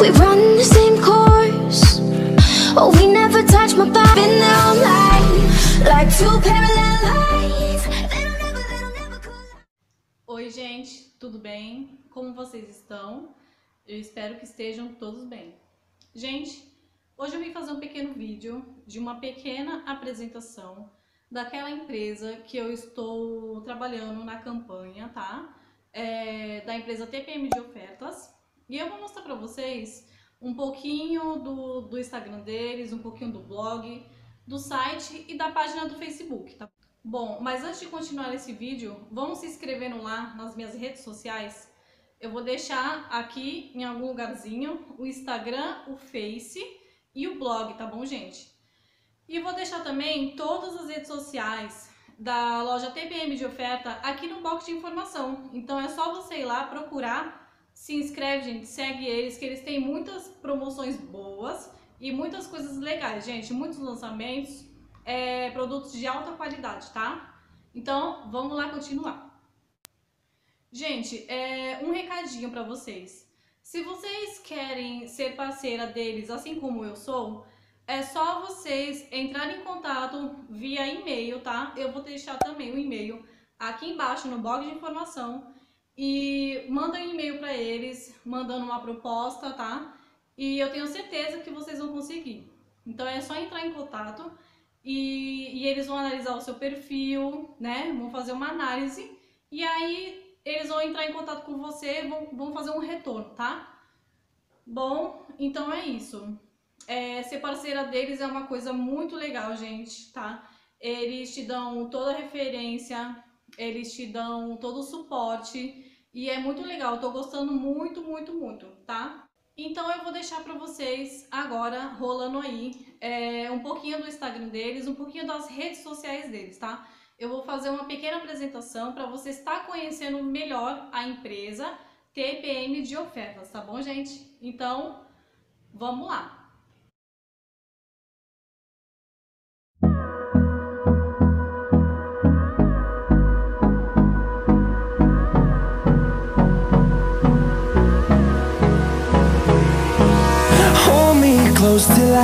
We run the same course. Oh, we never touch my body. Been there all night, like two parallel lines. They don't ever, they don't ever collide. Oi, gente, tudo bem? Como vocês estão? Eu espero que estejam todos bem. Gente, hoje eu vim fazer um pequeno vídeo de uma pequena apresentação daquela empresa que eu estou trabalhando na campanha, tá? É, da empresa TPM de ofertas. E eu vou mostrar para vocês um pouquinho do, do Instagram deles, um pouquinho do blog, do site e da página do Facebook, tá? Bom, mas antes de continuar esse vídeo, vamos se inscrevendo lá nas minhas redes sociais. Eu vou deixar aqui em algum lugarzinho o Instagram, o Face e o blog, tá bom, gente? E vou deixar também todas as redes sociais da loja TPM de oferta aqui no box de informação. Então é só você ir lá procurar se inscreve, gente, segue eles, que eles têm muitas promoções boas e muitas coisas legais, gente. Muitos lançamentos, é, produtos de alta qualidade, tá? Então, vamos lá continuar. Gente, é, um recadinho para vocês. Se vocês querem ser parceira deles, assim como eu sou, é só vocês entrarem em contato via e-mail, tá? Eu vou deixar também o e-mail aqui embaixo no blog de informação e manda um e-mail para eles, mandando uma proposta, tá? E eu tenho certeza que vocês vão conseguir. Então é só entrar em contato e, e eles vão analisar o seu perfil, né? Vão fazer uma análise e aí eles vão entrar em contato com você, vão, vão fazer um retorno, tá? Bom, então é isso. É, ser parceira deles é uma coisa muito legal, gente, tá? Eles te dão toda a referência, eles te dão todo o suporte e é muito legal, eu tô gostando muito, muito, muito, tá? Então eu vou deixar para vocês agora, rolando aí, é, um pouquinho do Instagram deles, um pouquinho das redes sociais deles, tá? Eu vou fazer uma pequena apresentação para você estar conhecendo melhor a empresa TPM de ofertas, tá bom, gente? Então, vamos lá!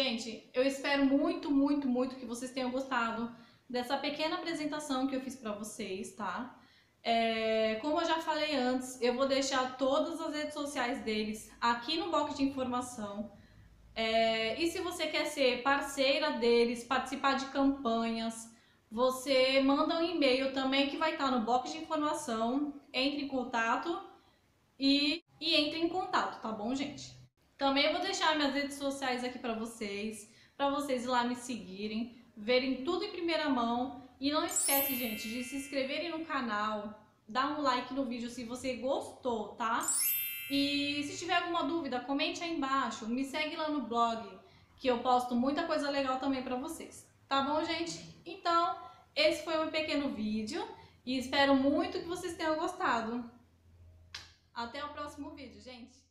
Gente, eu espero muito, muito, muito que vocês tenham gostado dessa pequena apresentação que eu fiz pra vocês, tá? É, como eu já falei antes, eu vou deixar todas as redes sociais deles aqui no box de informação. É, e se você quer ser parceira deles, participar de campanhas, você manda um e-mail também que vai estar no box de informação. Entre em contato e, e entre em contato, tá bom, gente? Também vou deixar minhas redes sociais aqui pra vocês, pra vocês ir lá me seguirem, verem tudo em primeira mão. E não esquece, gente, de se inscreverem no canal, dar um like no vídeo se você gostou, tá? E se tiver alguma dúvida, comente aí embaixo, me segue lá no blog, que eu posto muita coisa legal também pra vocês. Tá bom, gente? Então, esse foi um pequeno vídeo e espero muito que vocês tenham gostado. Até o próximo vídeo, gente!